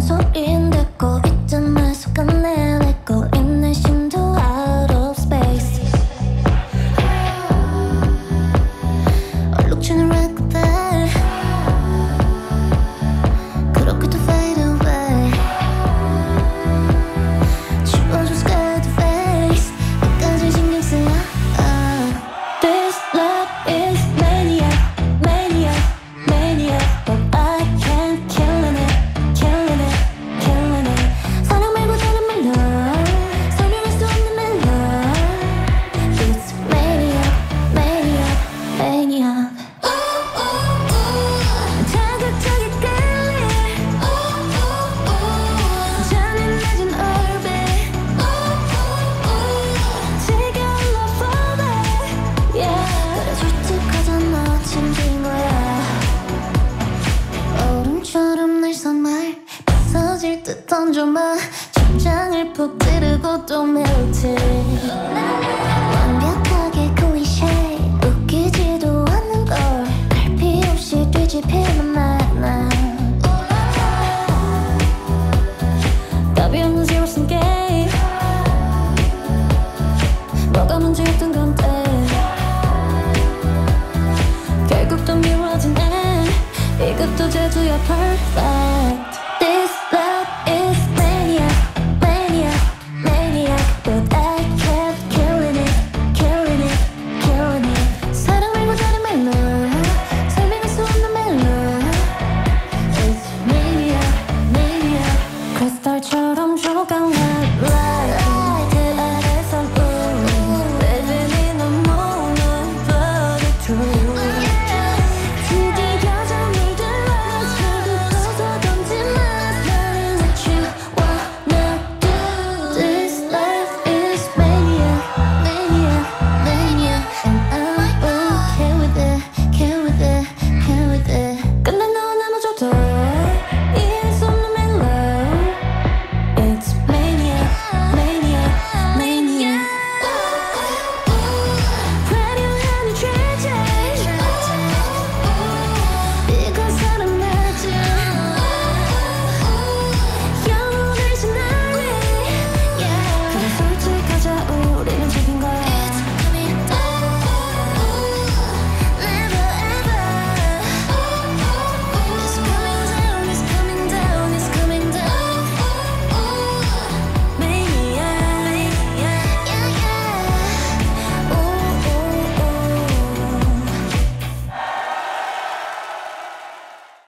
穿梭。 심장을 푹 들고 또 멜트 완벽하게 클리셰 웃기지도 않는 걸갈 필요 없이 뒤집히는 말만 답이 없는 zero 뭐가 문제였던 건데 결국 또 미뤄진 애 이것도 제주야 perfect 별처럼 조각